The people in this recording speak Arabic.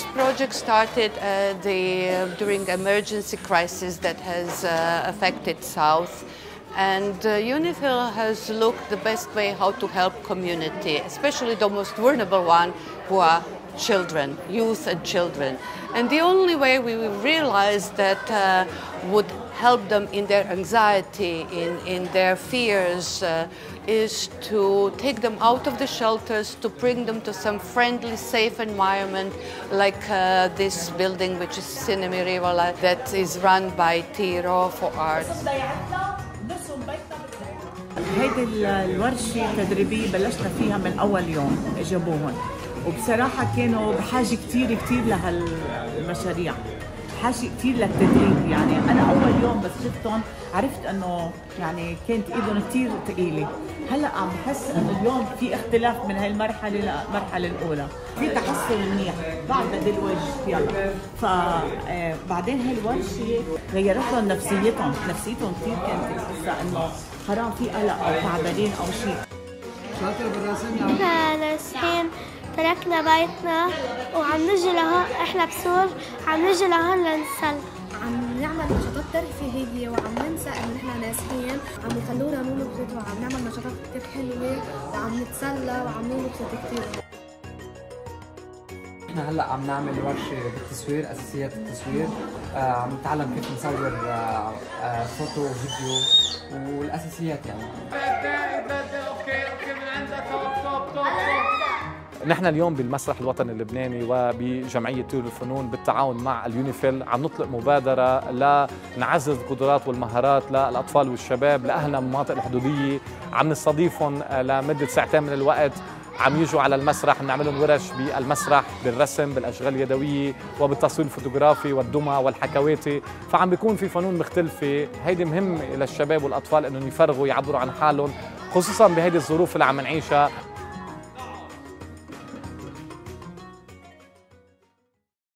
project started uh, the, during emergency crisis that has uh, affected South. And uh, UNIFIL has looked the best way how to help community, especially the most vulnerable one, who are children, youth and children. And the only way we realized that uh, would help them in their anxiety, in, in their fears, uh, is to take them out of the shelters, to bring them to some friendly, safe environment like uh, this building, which is Cinema Rivala, that is run by Tiro for Arts. هيدي الورشة التدريبية بلشنا فيها من أول يوم جابوهم وبصراحة كانوا بحاجة كتير كتير لهالمشاريع حاجة كتير للتدريب يعني. أنا أول يوم بس شفتهم عرفت إنه يعني كانت إيدهم كتير ثقيلة هلأ عم بحس إنه اليوم في اختلاف من هاي المرحلة للمرحلة الأولى. في تحسن منيح. بعد بدي الوجه يلا. فبعدين هاي الورشة غيرت لهم نفسيتهم. نفسيتهم كتير كانت تحسها إنه حرام في قلق أو تعبانين أو شيء. شاطر بالرسم يا ناسحين تركنا بيتنا وعم نجي لهون إحنا بسور عم نجي لهون لنسل. عم نعمل نشاطات ترفيهية وعم ننسى إنه نحن ناسيين. عم يخلونا ننبسط وعم نعمل نشاطات كتير حلوة وعم نتسلى وعم ننبسط كتير. إحنا هلأ عم نعمل ورشة بالتصوير اساسيات التصوير آه عم نتعلم كيف نصور آه آه فوتو وفيديو والأساسيات يعني. نحن اليوم بالمسرح الوطني اللبناني وبجمعية طيور الفنون بالتعاون مع اليونيفيل عم نطلق مبادرة لنعزز القدرات والمهارات للأطفال والشباب لأهلنا من المناطق الحدودية. عم نستضيفهم لمدة ساعتين من الوقت. عم يجوا على المسرح بنعمل لهم ورش بالمسرح بالرسم بالأشغال اليدوية وبالتصوير الفوتوغرافي والدمى والحكواتي فعم بيكون في فنون مختلفة. هيدي مهم للشباب والأطفال إنهم يفرغوا يعبروا عن حالهم خصوصا بهيدي الظروف اللي عم نعيشها.